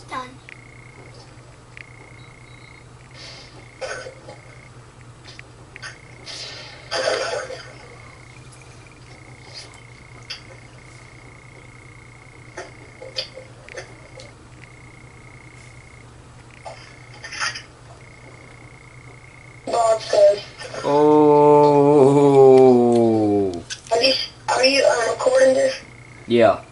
done. Oh. Are you, are you uh, recording this? Yeah.